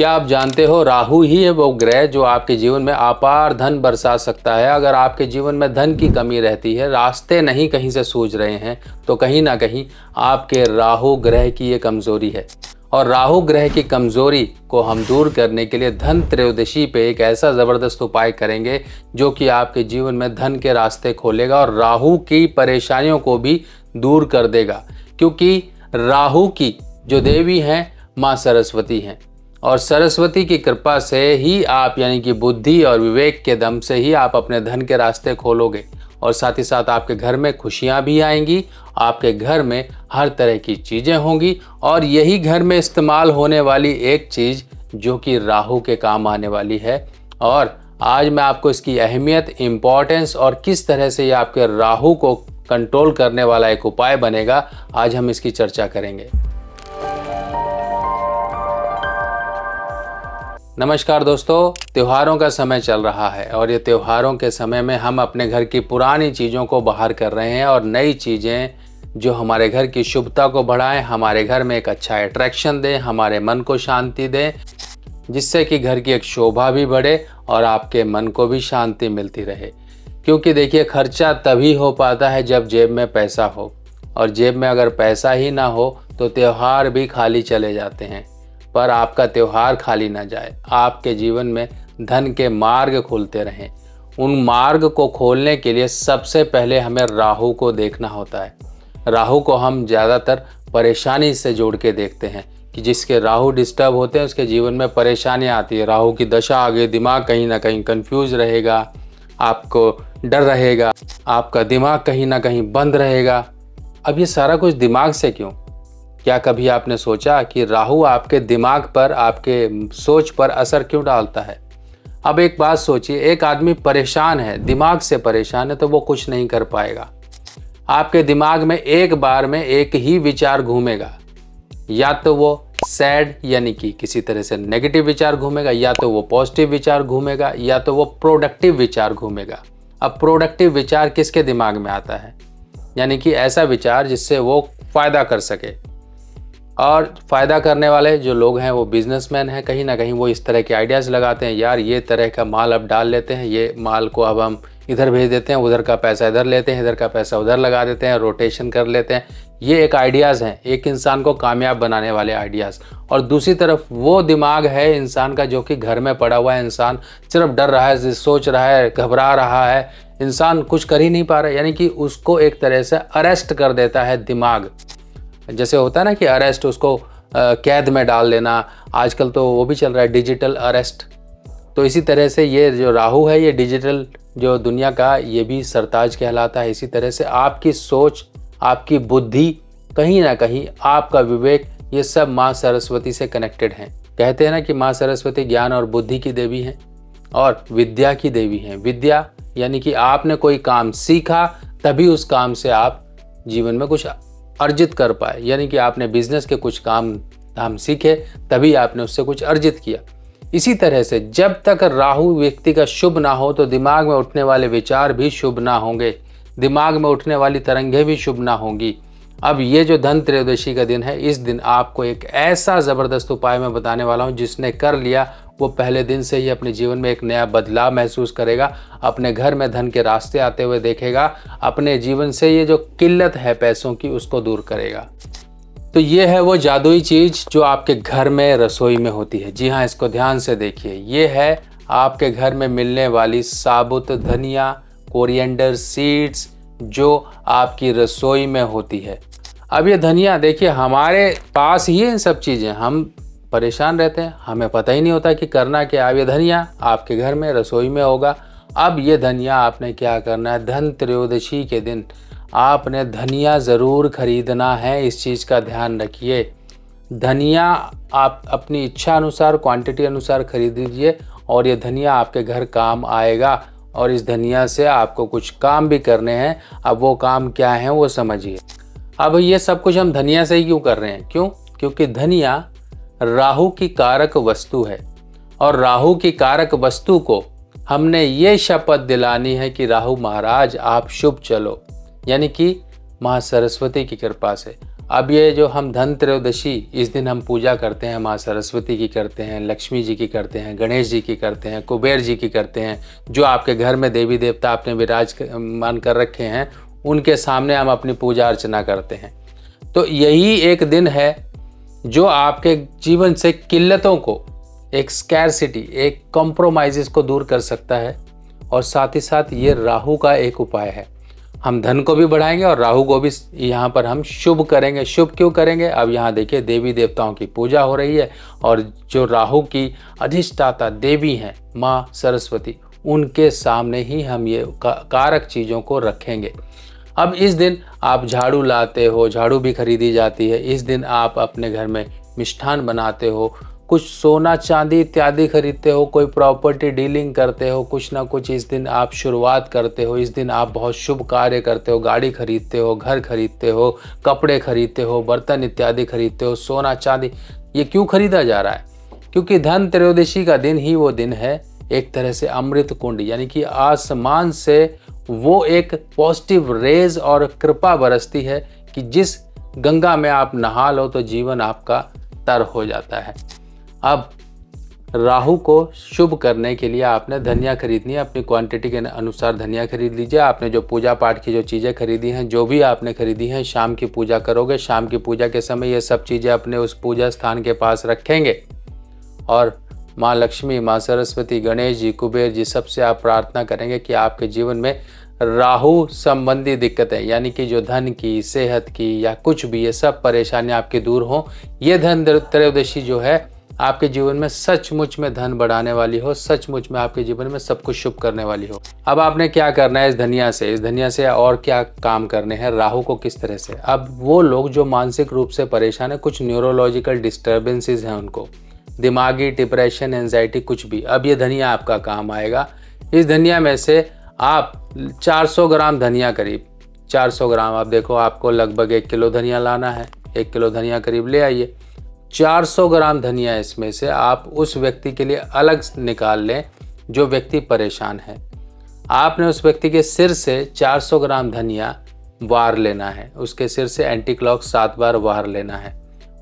क्या आप जानते हो, राहु ही है वो ग्रह जो आपके जीवन में अपार धन बरसा सकता है। अगर आपके जीवन में धन की कमी रहती है, रास्ते नहीं कहीं से सूझ रहे हैं तो कहीं ना कहीं आपके राहु ग्रह की ये कमज़ोरी है। और राहु ग्रह की कमज़ोरी को हम दूर करने के लिए धन त्रयोदशी पे एक ऐसा ज़बरदस्त उपाय करेंगे, जो कि आपके जीवन में धन के रास्ते खोलेगा और राहु की परेशानियों को भी दूर कर देगा। क्योंकि राहु की जो देवी हैं, माँ सरस्वती हैं। और सरस्वती की कृपा से ही आप, यानी कि बुद्धि और विवेक के दम से ही आप अपने धन के रास्ते खोलोगे। और साथ ही साथ आपके घर में खुशियाँ भी आएँगी, आपके घर में हर तरह की चीज़ें होंगी और यही घर में इस्तेमाल होने वाली एक चीज़ जो कि राहु के काम आने वाली है। और आज मैं आपको इसकी अहमियत इम्पॉर्टेंस और किस तरह से ये आपके राहु को कंट्रोल करने वाला एक उपाय बनेगा, आज हम इसकी चर्चा करेंगे। नमस्कार दोस्तों, त्योहारों का समय चल रहा है और ये त्योहारों के समय में हम अपने घर की पुरानी चीज़ों को बाहर कर रहे हैं और नई चीज़ें जो हमारे घर की शुभता को बढ़ाएँ, हमारे घर में एक अच्छा अट्रैक्शन दें, हमारे मन को शांति दें, जिससे कि घर की एक शोभा भी बढ़े और आपके मन को भी शांति मिलती रहे। क्योंकि देखिए, खर्चा तभी हो पाता है जब जेब में पैसा हो और जेब में अगर पैसा ही ना हो तो त्यौहार भी खाली चले जाते हैं। पर आपका त्यौहार खाली ना जाए। आपके जीवन में धन के मार्ग खुलते रहें। उन मार्ग को खोलने के लिए सबसे पहले हमें राहु को देखना होता है। राहु को हम ज़्यादातर परेशानी से जोड़ के देखते हैं कि जिसके राहु डिस्टर्ब होते हैं, उसके जीवन में परेशानियाँ आती है। राहु की दशा आगे, दिमाग कहीं ना कहीं कंफ्यूज रहेगा, आपको डर रहेगा, आपका दिमाग कहीं ना कहीं बंद रहेगा। अब ये सारा कुछ दिमाग से क्यों? क्या कभी आपने सोचा कि राहु आपके दिमाग पर, आपके सोच पर असर क्यों डालता है? अब एक बात सोचिए, एक आदमी परेशान है, दिमाग से परेशान है तो वो कुछ नहीं कर पाएगा। आपके दिमाग में एक बार में एक ही विचार घूमेगा। या तो वो सैड, यानी कि किसी तरह से नेगेटिव विचार घूमेगा, या तो वो पॉजिटिव विचार घूमेगा, या तो वो प्रोडक्टिव विचार घूमेगा। अब प्रोडक्टिव विचार किसके दिमाग में आता है? यानी कि ऐसा विचार जिससे वो फ़ायदा कर सके। और फ़ायदा करने वाले जो लोग हैं, वो बिजनेसमैन हैं, कहीं ना कहीं वो इस तरह के आइडियाज़ लगाते हैं, यार, ये तरह का माल अब डाल लेते हैं, ये माल को अब हम इधर भेज देते हैं, उधर का पैसा इधर लेते हैं, इधर का पैसा उधर लगा देते हैं रोटेशन कर लेते हैं। ये एक आइडियाज़ हैं, एक इंसान को कामयाब बनाने वाले आइडियाज़ और दूसरी तरफ़ वो दिमाग है इंसान का जो कि घर में पड़ा हुआ है, इंसान सिर्फ़ डर रहा है सोच रहा है, घबरा रहा है, इंसान कुछ कर ही नहीं पा रहा यानी कि उसको एक तरह से अरेस्ट कर देता है दिमाग। जैसे होता है ना कि अरेस्ट उसको कैद में डाल देना। आजकल तो वो भी चल रहा है डिजिटल अरेस्ट तो इसी तरह से ये जो राहु है, ये डिजिटल जो दुनिया का, ये भी सरताज कहलाता है। इसी तरह से आपकी सोच, आपकी बुद्धि, कहीं ना कहीं आपका विवेक, ये सब माँ सरस्वती से कनेक्टेड हैं। कहते हैं ना कि माँ सरस्वती ज्ञान और बुद्धि की देवी हैं और विद्या की देवी हैं। विद्या यानी कि आपने कोई काम सीखा, तभी उस काम से आप जीवन में कुछ अर्जित कर पाए। यानी कि आपने बिज़नेस के कुछ काम, धाम सीखे, तभी आपने उससे कुछ अर्जित किया। इसी तरह से जब तक राहु व्यक्ति का शुभ ना हो तो दिमाग में उठने वाले विचार भी शुभ ना होंगे। दिमाग में उठने वाली तरंगें भी शुभ ना होंगी। अब ये जो धन त्रयोदशी का दिन है, इस दिन आपको एक ऐसा ज़बरदस्त उपाय मैं बताने वाला हूँ जिसने कर लिया वो पहले दिन से ही अपने जीवन में एक नया बदलाव महसूस करेगा, अपने घर में धन के रास्ते आते हुए देखेगा, अपने जीवन से ये जो किल्लत है पैसों की उसको दूर करेगा। तो ये है वो जादुई चीज़ जो आपके घर में रसोई में होती है। जी हाँ इसको ध्यान से देखिए। ये है आपके घर में मिलने वाली साबुत धनिया, कोरिएंडर सीड्स जो आपकी रसोई में होती है। अब ये धनिया देखिए, हमारे पास ही इन सब चीज़ें। हम परेशान रहते हैं। हमें पता ही नहीं होता कि करना क्या अब ये धनिया आपके घर में, रसोई में होगा। अब ये धनिया आपने क्या करना है? धन त्रयोदशी के दिन आपने धनिया ज़रूर खरीदना है। इस चीज़ का ध्यान रखिए। धनिया आप अपनी इच्छा अनुसार क्वांटिटी अनुसार खरीद लीजिए और ये धनिया आपके घर काम आएगा और इस धनिया से आपको कुछ काम भी करने हैं। अब वो काम क्या है वो समझिए। अब ये सब कुछ हम धनिया से ही क्यों कर रहे हैं? क्यों? क्योंकि धनिया राहु की कारक वस्तु है। और राहु की कारक वस्तु को हमने ये शपथ दिलानी है कि राहु महाराज, आप शुभ चलो। यानी कि माँ सरस्वती की कृपा से। अब ये जो हम धन त्रयोदशी, इस दिन हम पूजा करते हैं, माँ सरस्वती की करते हैं, लक्ष्मी जी की करते हैं, गणेश जी की करते हैं, कुबेर जी की करते हैं, जो आपके घर में देवी देवता आपने विराज मान कर रखे हैं, उनके सामने हम अपनी पूजा अर्चना करते हैं। तो यही एक दिन है जो आपके जीवन से किल्लतों को, एक स्कैरसिटी एक कॉम्प्रोमाइज़ को दूर कर सकता है और साथ ही साथ ये राहु का एक उपाय है। हम धन को भी बढ़ाएँगे और राहु को भी यहाँ पर हम शुभ करेंगे। शुभ क्यों करेंगे? अब यहाँ देखिए, देवी देवताओं की पूजा हो रही है और जो राहु की अधिष्ठाता देवी हैं, माँ सरस्वती, उनके सामने ही हम ये कारक चीज़ों को रखेंगे। अब इस दिन आप झाड़ू लाते हो, झाड़ू भी खरीदी जाती है। इस दिन आप अपने घर में मिष्ठान बनाते हो, कुछ सोना, चांदी इत्यादि खरीदते हो, कोई प्रॉपर्टी डीलिंग करते हो, कुछ ना कुछ इस दिन आप शुरुआत करते हो। इस दिन आप बहुत शुभ कार्य करते हो, गाड़ी खरीदते हो, घर खरीदते हो, कपड़े खरीदते हो, बर्तन इत्यादि खरीदते हो, सोना, चांदी, ये क्यों खरीदा जा रहा है? क्योंकि धन त्रयोदशी का दिन ही वो दिन है, एक तरह से अमृत कुंड यानी कि आसमान से वो एक पॉजिटिव रेज और कृपा बरसती है कि जिस गंगा में आप नहा लो तो जीवन आपका तर हो जाता है। अब राहु को शुभ करने के लिए आपने धनिया खरीदनी है। अपनी क्वांटिटी के अनुसार धनिया खरीद लीजिए। आपने जो पूजा पाठ की जो चीज़ें खरीदी हैं, जो भी आपने खरीदी हैं, शाम की पूजा करोगे। शाम की पूजा के समय ये सब चीज़ें अपने उस पूजा स्थान के पास रखेंगे। और माँ लक्ष्मी, माँ सरस्वती, गणेश जी, कुबेर जी, सबसे आप प्रार्थना करेंगे कि आपके जीवन में राहु संबंधी दिक्कतें, यानी कि जो धन की, सेहत की या कुछ भी, ये सब परेशानियाँ आपकी दूर हों। ये धन त्रयोदशी जो है, आपके जीवन में सचमुच में धन बढ़ाने वाली हो, सचमुच में आपके जीवन में सब कुछ शुभ करने वाली हो। अब आपने क्या करना है इस धनिया से? इस धनिया से और क्या काम करने हैं? राहु को किस तरह से? अब वो लोग जो मानसिक रूप से परेशान है, कुछ न्यूरोलॉजिकल डिस्टर्बेंसेज हैं उनको। दिमागी डिप्रेशन एनजाइटी कुछ भी। अब ये धनिया आपका काम आएगा। इस धनिया में से आप 400 ग्राम धनिया करीब 400 ग्राम, आप देखो आपको लगभग एक किलो धनिया लाना है, एक किलो धनिया करीब ले आइए। 400 ग्राम धनिया इसमें से आप उस व्यक्ति के लिए अलग निकाल लें जो व्यक्ति परेशान है। आपने उस व्यक्ति के सिर से 400 ग्राम धनिया वार लेना है, उसके सिर से एंटी क्लॉक सात बार वार लेना है।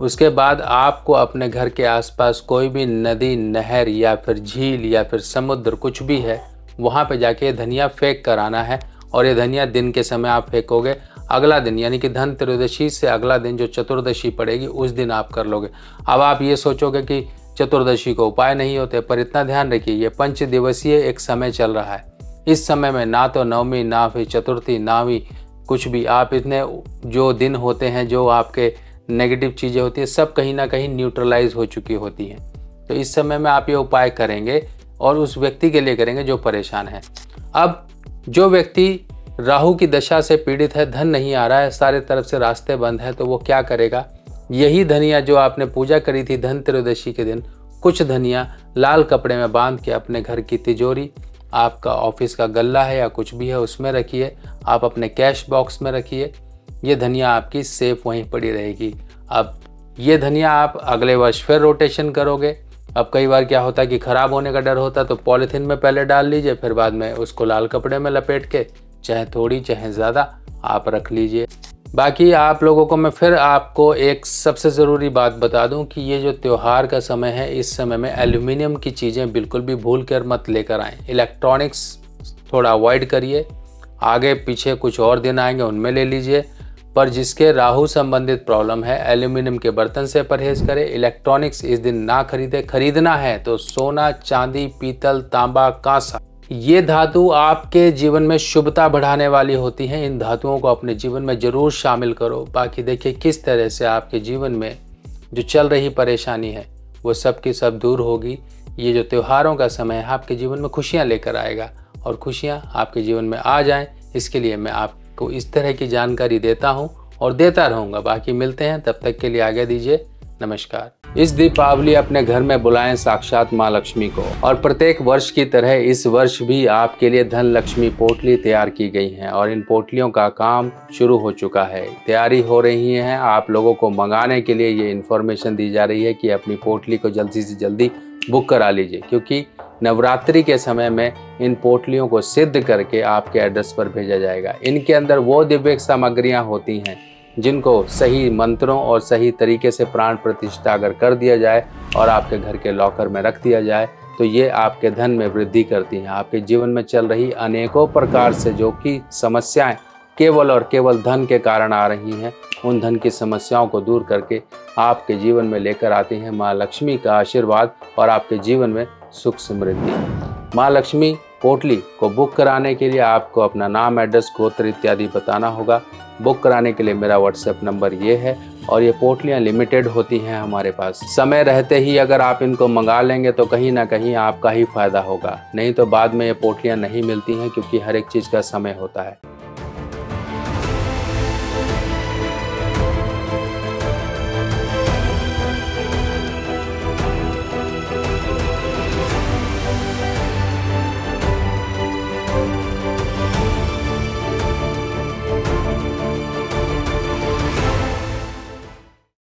उसके बाद आपको अपने घर के आसपास कोई भी नदी, नहर या फिर झील या फिर समुद्र कुछ भी है वहाँ पे जाके धनिया फेंक कर आना है और ये धनिया दिन के समय आप फेंकोगे, अगला दिन, यानी कि धन त्रयोदशी से अगला दिन जो चतुर्दशी पड़ेगी, उस दिन आप कर लोगे। अब आप ये सोचोगे कि चतुर्दशी को उपाय नहीं होते, पर इतना ध्यान रखिए ये पंच दिवसीय एक समय चल रहा है। इस समय में ना तो नवमी, ना फिर चतुर्थी, ना नावी कुछ भी, आप इतने जो दिन होते हैं, जो आपके नेगेटिव चीज़ें होती हैं, सब कहीं ना कहीं न्यूट्रलाइज हो चुकी होती हैं। तो इस समय में आप ये उपाय करेंगे और उस व्यक्ति के लिए करेंगे जो परेशान है। अब, जो व्यक्ति राहु की दशा से पीड़ित है, धन नहीं आ रहा है, सारे तरफ़ से रास्ते बंद हैं तो वो क्या करेगा? यही धनिया जो आपने पूजा करी थी धन त्रयोदशी के दिन, कुछ धनिया लाल कपड़े में बाँध के अपने घर की तिजोरी, आपका ऑफ़िस का गल्ला है या कुछ भी है, उसमें रखिए, आप अपने कैश बॉक्स में रखिए, ये धनिया आपकी सेफ़ वहीं पड़ी रहेगी। अब, ये धनिया आप अगले वर्ष फिर रोटेशन करोगे अब कई बार क्या होता है कि ख़राब होने का डर होता है तो पॉलीथीन में पहले डाल लीजिए, फिर बाद में उसको लाल कपड़े में लपेट के, चाहे थोड़ी, चाहे ज़्यादा, आप रख लीजिए। बाकी आप लोगों को मैं फिर आपको एक सबसे ज़रूरी बात बता दूँ कि ये जो त्यौहार का समय है, इस समय में एल्यूमिनियम की चीज़ें बिल्कुल भी भूल कर मत लेकर आएँ। इलेक्ट्रॉनिक्स थोड़ा अवॉइड करिए, आगे पीछे कुछ और दिन आएँगे, उनमें ले लीजिए। पर जिसके राहु संबंधित प्रॉब्लम है, एल्यूमिनियम के बर्तन से परहेज करें। इलेक्ट्रॉनिक्स इस दिन ना खरीदे, खरीदना है तो सोना, चांदी, पीतल, तांबा, कांसा। ये धातु आपके जीवन में शुभता बढ़ाने वाली होती हैं। इन धातुओं को अपने जीवन में ज़रूर शामिल करो। बाकी देखिए किस तरह से आपके जीवन में जो चल रही परेशानी है, वो सब की सब दूर होगी। ये जो त्योहारों का समय है, आपके जीवन में खुशियाँ लेकर आएगा और खुशियाँ आपके जीवन में आ जाएँ। इसके लिए मैं आपको इस तरह की जानकारी देता हूँ और देता रहूँगा। बाकी मिलते हैं, तब तक के लिए आगे दीजिए। नमस्कार। इस दीपावली अपने घर में बुलाएँ साक्षात माँ लक्ष्मी को। और प्रत्येक वर्ष की तरह इस वर्ष भी आपके लिए धन लक्ष्मी पोटली तैयार की गई हैं और इन पोटलियों का काम शुरू हो चुका है। तैयारी हो रही है, आप लोगों को मंगाने के लिए ये इन्फॉर्मेशन दी जा रही है कि अपनी पोटली को जल्दी से जल्दी बुक करा लीजिए, क्योंकि नवरात्रि के समय में इन पोटलियों को सिद्ध करके आपके एड्रेस पर भेजा जाएगा। इनके अंदर वो दिव्य सामग्रियाँ होती हैं, जिनको सही मंत्रों और सही तरीके से प्राण प्रतिष्ठा अगर कर दिया जाए और आपके घर के लॉकर में रख दिया जाए तो ये आपके धन में वृद्धि करती हैं। आपके जीवन में चल रही अनेकों प्रकार से जो कि समस्याएँ केवल और केवल धन के कारण आ रही हैं, उन धन की समस्याओं को दूर करके आपके जीवन में लेकर आती हैं। माँ लक्ष्मी का आशीर्वाद और आपके जीवन में सुख समृद्धि। माँ लक्ष्मी पोटली को बुक कराने के लिए आपको अपना नाम एड्रेस गोत्र इत्यादि बताना होगा। बुक कराने के लिए मेरा व्हाट्सएप नंबर ये है और ये पोटलियाँ लिमिटेड होती हैं हमारे पास। समय रहते ही अगर आप इनको मंगा लेंगे तो कहीं ना कहीं आपका ही फ़ायदा होगा। नहीं तो बाद में ये पोटलियाँ नहीं मिलती हैं क्योंकि हर एक चीज़ का समय होता है।